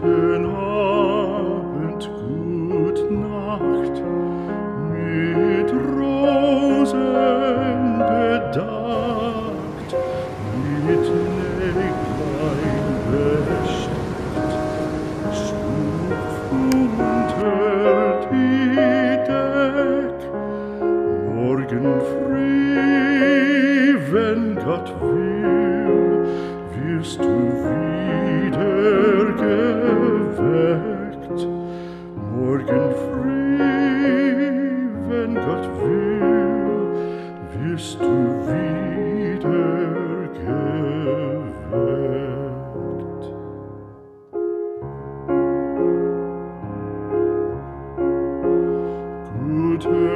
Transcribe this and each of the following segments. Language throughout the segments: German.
guten Abend, gut Nacht, mit Rosen bedacht, mit Näglein besteckt, stuf unter die Deck, morgen früh, wenn Gott will, wirst du bist du wieder geweckt. Gute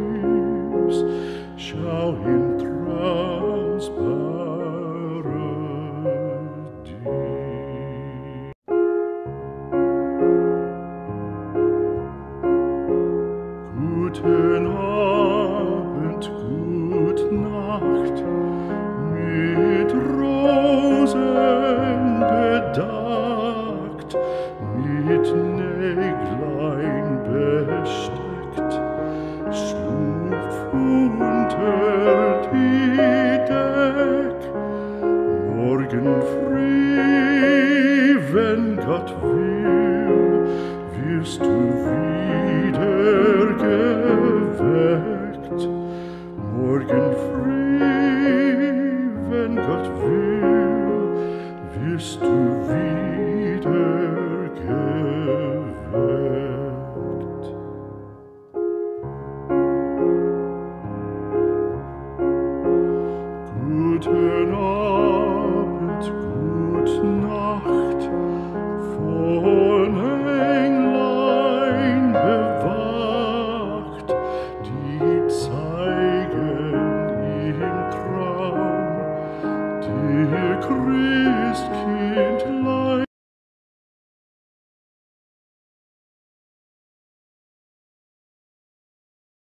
bedeckt, mit Näglein besteckt, schlupf unter die Deck. Morgen früh, wenn Gott will, wirst du Christkind